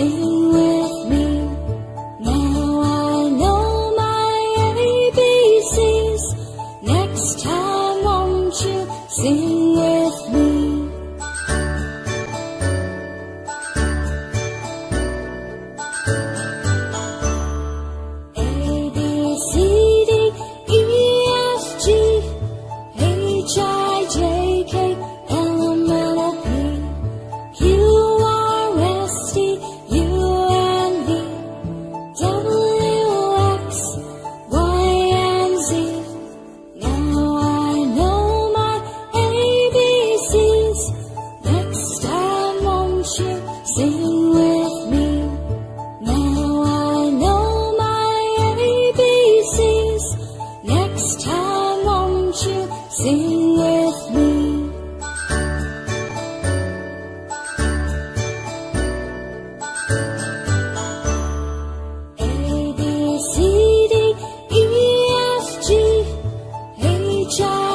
day. sing with me. A, B, C, D, E, F, G, H, I.